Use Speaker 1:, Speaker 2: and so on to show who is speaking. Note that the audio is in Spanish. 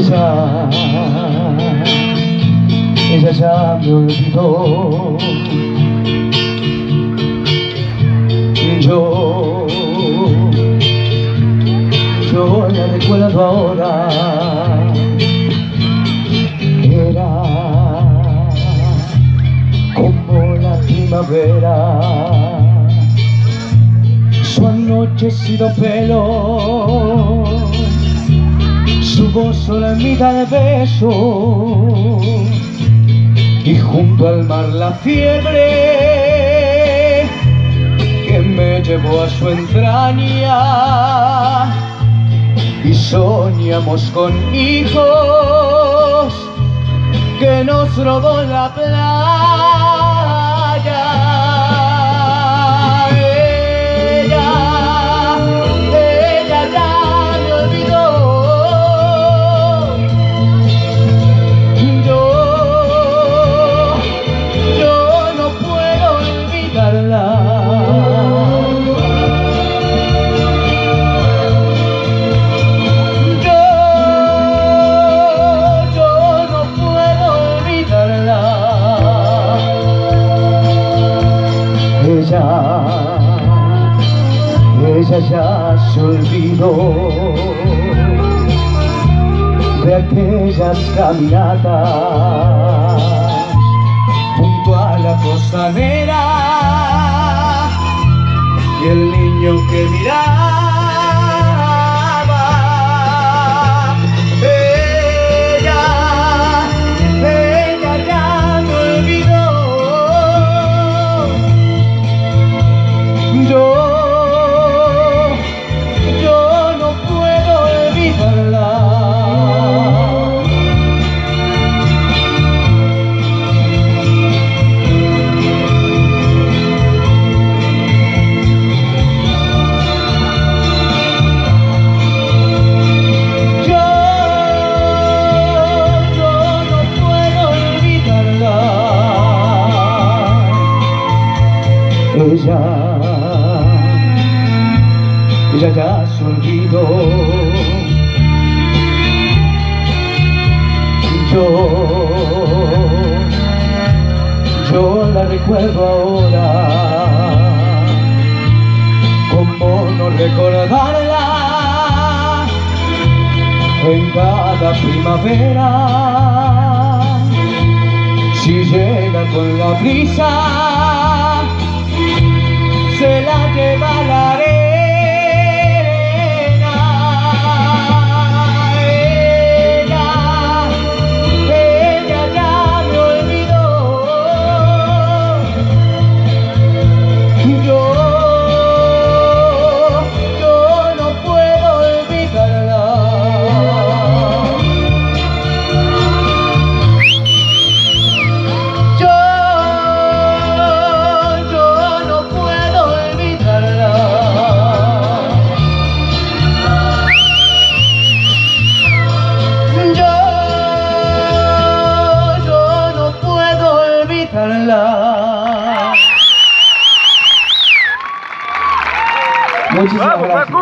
Speaker 1: Ella, ya me olvidó. Yo, yo la recuerdo ahora. Era como la primavera. Su anochecido pelo mitad de beso y junto al mar la fiebre que me llevó a su entraña. Y soñamos con hijos que nos robó la playa ella ya se olvidó de aquellas caminatas junto a la costanera ella, ella ya se olvidó. Yo, yo la recuerdo ahora, como no recordarla en cada primavera. Si llega con la brisa Muitíssimo Vamos.